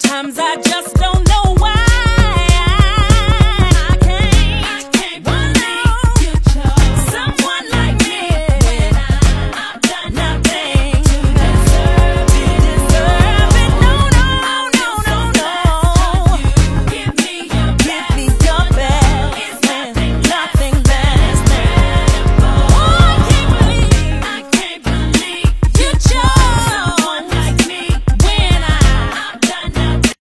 Sometimes I just don't know why.